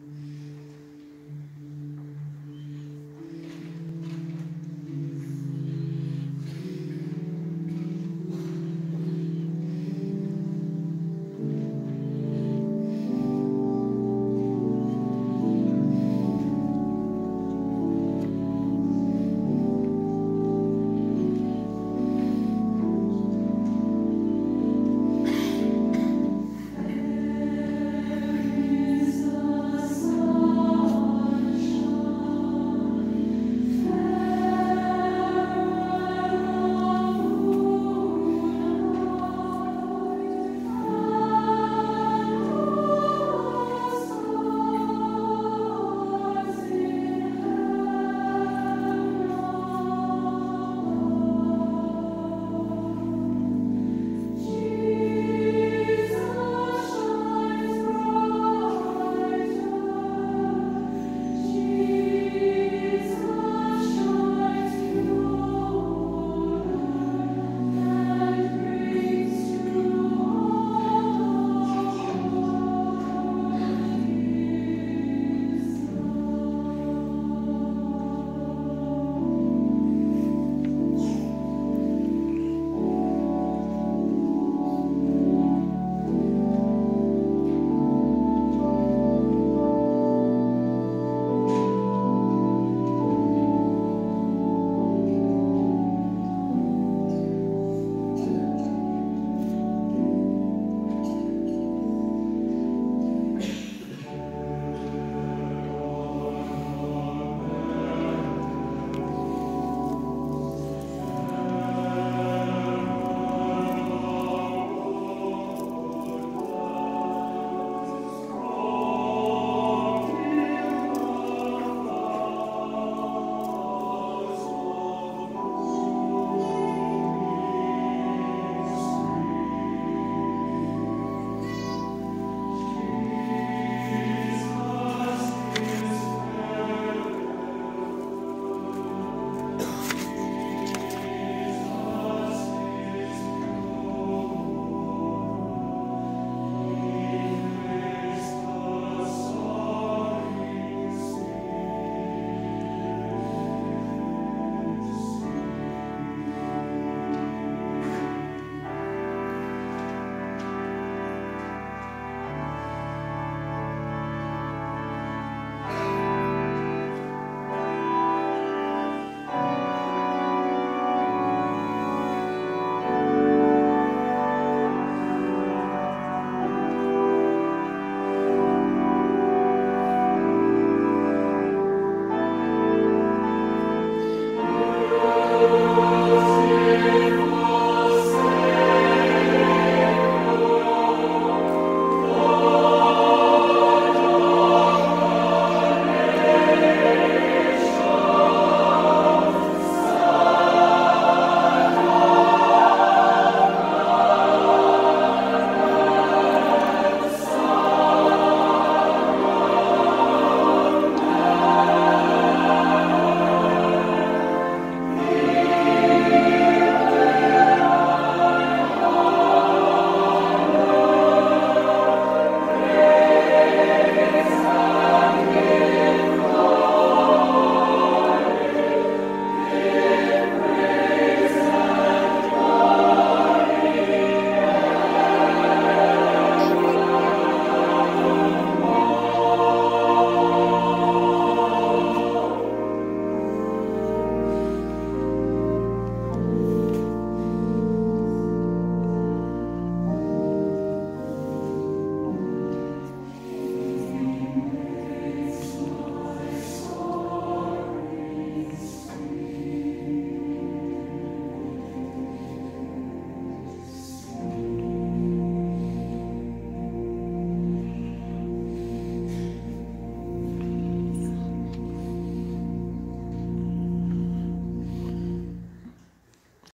Mm.